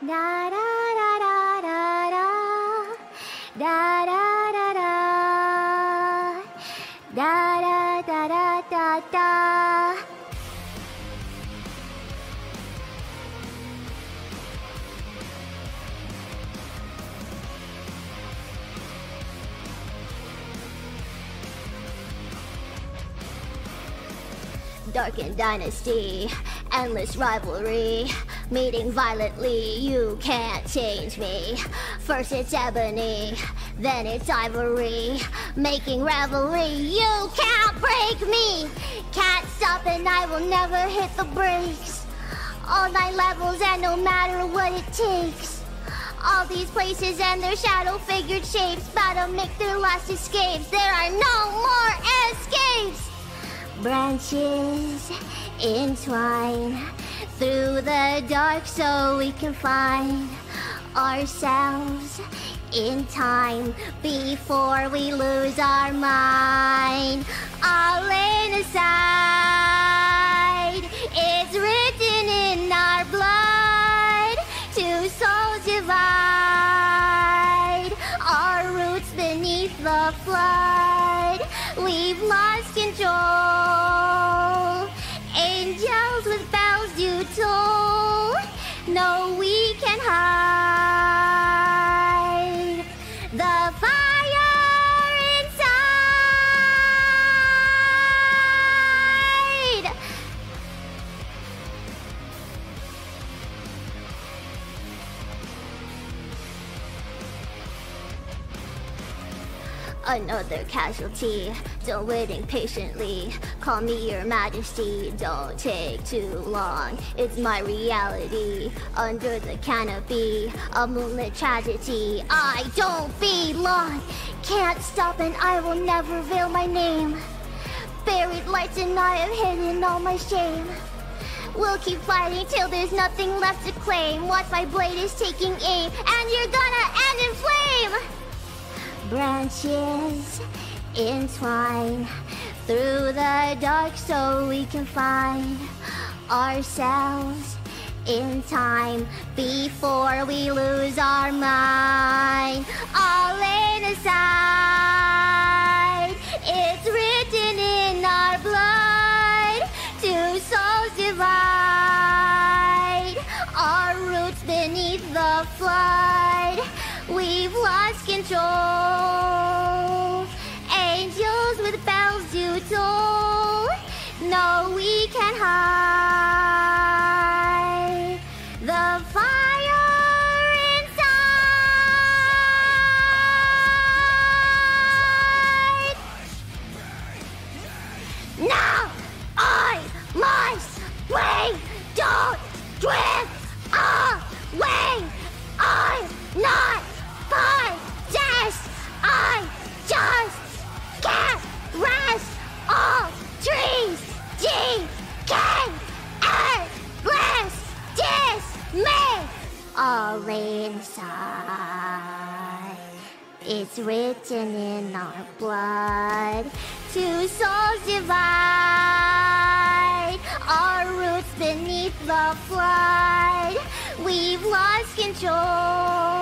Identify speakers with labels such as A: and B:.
A: Da da da da da da. Da da da da. Da da da da da da. Dynasty, endless rivalry, meeting violently. You can't change me. First it's ebony, then it's ivory, making revelry. You can't break me. Can't stop, and I will never hit the brakes. All nine levels, and no matter what it takes. All these places and their shadow figured shapes, to make their last escapes. There are no more escapes branches entwine through the dark so we can find ourselves in time before we lose our mind. All in aside, it's written in our blood. Two souls divide, our roots beneath the flood. We've lost control. Angels with Another casualty, still waiting patiently. Call me your majesty, don't take too long. It's my reality, under the canopy, a moonlit tragedy. I don't belong, can't stop, and I will never veil my name. Buried lights, and I have hidden all my shame. We'll keep fighting till there's nothing left to claim. Watch my blade is taking aim, and you're gonna end in flame! Branches entwine through the dark so we can find ourselves in time before we lose our mind. All in aside, We've lost control. Angels with bells you toll. No, we can't hide. All inside. It's written in our blood. Two souls divide. Our roots beneath the flood. We've lost control.